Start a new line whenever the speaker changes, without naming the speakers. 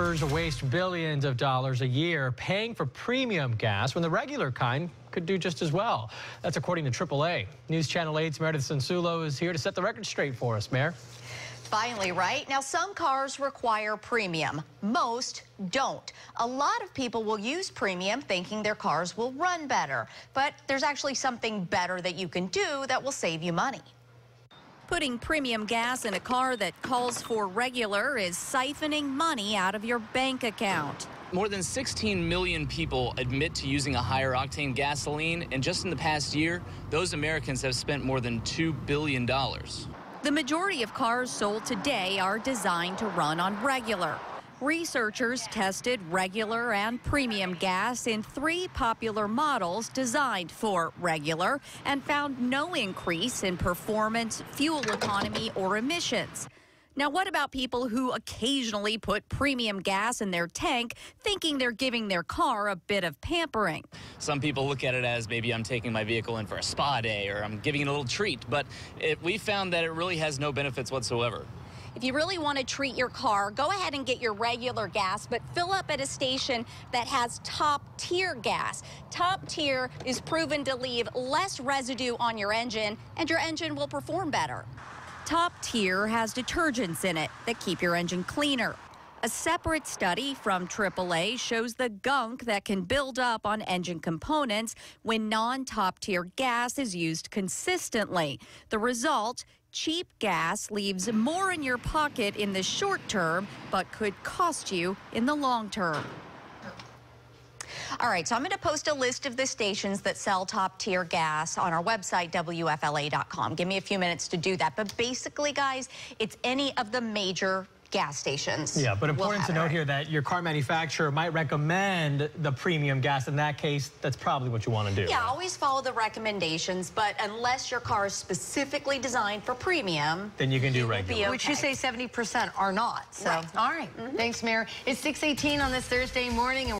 shippers waste billions of dollars a year paying for premium gas when the regular kind could do just as well. That's according to AAA. News Channel 8's Meredith Sansulo is here to set the record straight for us, Mayor.
Finally, right? Now, some cars require premium. Most don't. A lot of people will use premium thinking their cars will run better. But there's actually something better that you can do that will save you money.
Putting premium gas in a car that calls for regular is siphoning money out of your bank account.
More than 16 million people admit to using a higher octane gasoline, and just in the past year, those Americans have spent more than $2 billion.
The majority of cars sold today are designed to run on regular. Researchers tested regular and premium gas in three popular models designed for regular and found no increase in performance, fuel economy, or emissions. Now, what about people who occasionally put premium gas in their tank thinking they're giving their car a bit of pampering?
Some people look at it as maybe I'm taking my vehicle in for a spa day or I'm giving it a little treat, but it, we found that it really has no benefits whatsoever.
If you really want to treat your car, go ahead and get your regular gas, but fill up at a station that has top tier gas. Top tier is proven to leave less residue on your engine, and your engine will perform better.
Top tier has detergents in it that keep your engine cleaner. A separate study from AAA shows the gunk that can build up on engine components when non top tier gas is used consistently. The result cheap gas leaves more in your pocket in the short term, but could cost you in the long term.
All right, so I'm going to post a list of the stations that sell top tier gas on our website, WFLA.com. Give me a few minutes to do that. But basically, guys, it's any of the major gas stations.
Yeah, but important to note right. here that your car manufacturer might recommend the premium gas. In that case, that's probably what you want to do.
Yeah, always follow the recommendations, but unless your car is specifically designed for premium,
then you can do regular.
Okay. Which you say 70% are not. So,
right. all right. Mm -hmm. Thanks, Mayor. It's 618 on this Thursday morning.